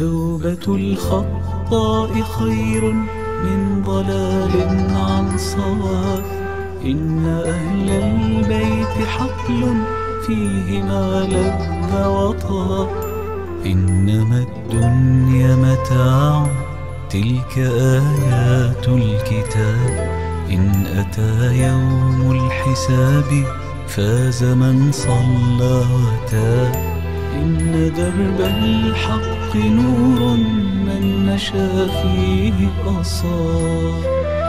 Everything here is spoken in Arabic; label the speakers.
Speaker 1: توبة الخطاء خير من ضلال عن صواب. إن أهل البيت حقل فيه ما لذ وطاب. إنما الدنيا متاع تلك آيات الكتاب. إن أتى يوم الحساب فاز من صلى وتاب درب الحق نور من مشى فيه أصاب